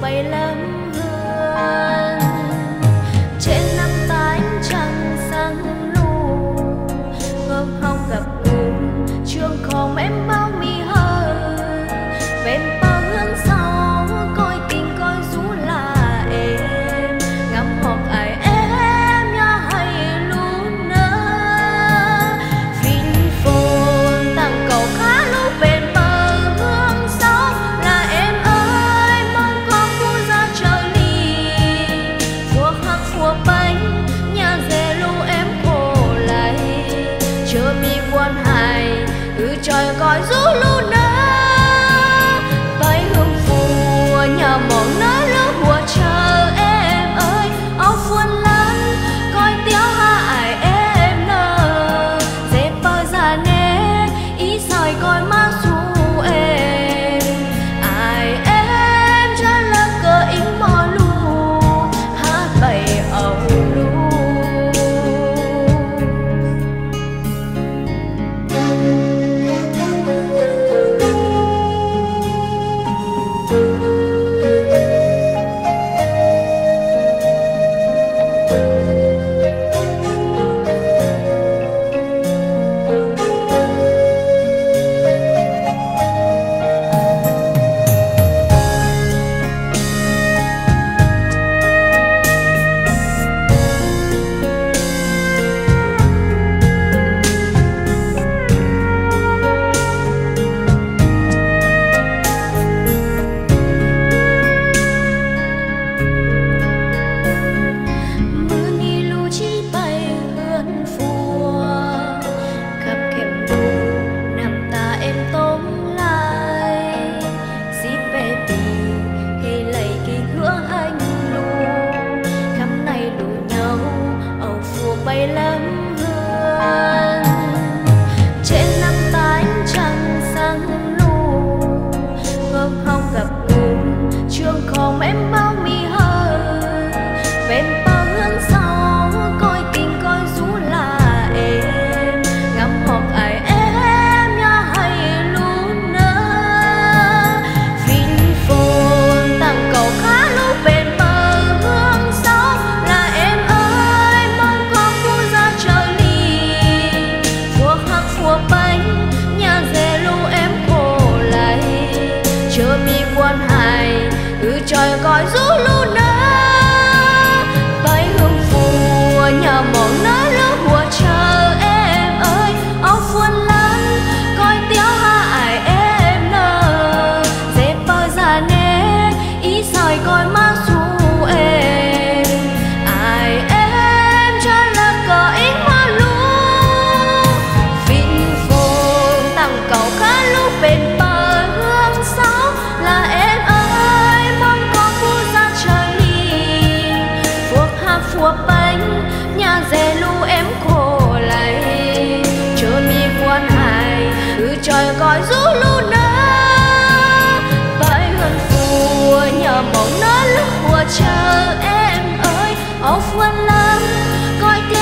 bay lắm. giỏi du lưu nơi mi quan hài. Ư trời cõi rũ lũ nơi trời gọi rú lu nơ bãi hơn phù nhờ mộng nó lúc mùa chờ em ơi. Ông vẫn lắm coi tiếng